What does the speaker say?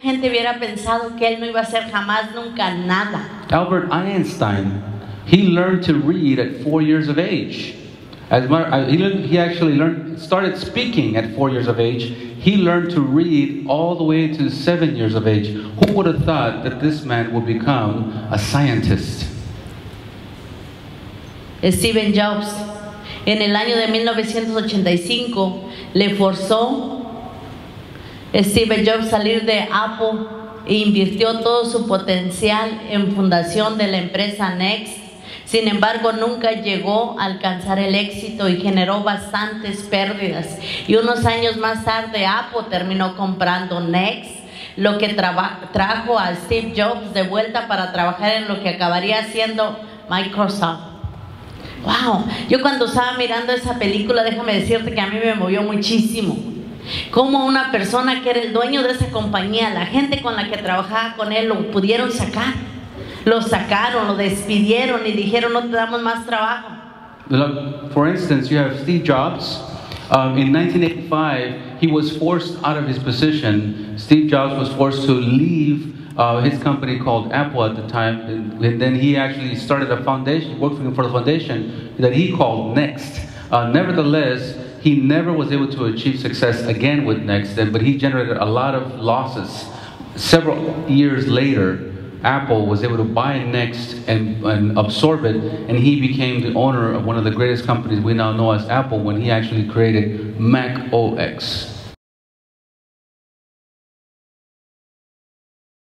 gente hubiera pensado que él no iba a hacer jamás, nunca, nada. Albert Einstein, he learned to read at four years of age. As uh, he, learned, he actually learned, started speaking at four years of age. He learned to read all the way to seven years of age. Who would have thought that this man would become a scientist? Steven Jobs, en el año de 1985, le forzó Steve Jobs salir de Apple e invirtió todo su potencial en fundación de la empresa Next. Sin embargo, nunca llegó a alcanzar el éxito y generó bastantes pérdidas. Y unos años más tarde, Apple terminó comprando Next, lo que trajo a Steve Jobs de vuelta para trabajar en lo que acabaría siendo Microsoft. Wow, yo cuando estaba mirando esa película, déjame decirte que a mí me movió muchísimo. Como una persona que era el dueño de esa compañía, la gente con la que trabajaba con él, lo pudieron sacar. Lo sacaron, lo despidieron y dijeron, no te damos más trabajo. Look, for instance, you have Steve Jobs. Um, in 1985, he was forced out of his position. Steve Jobs was forced to leave uh, his company called Apple at the time, and, and then he actually started a foundation, worked for the foundation that he called Next. Uh, nevertheless, he never was able to achieve success again with Next, and- but he generated a lot of losses. Several years later, Apple was able to buy Next and, and absorb it, and he became the owner of one of the greatest companies we now know as Apple when he actually created Mac OS.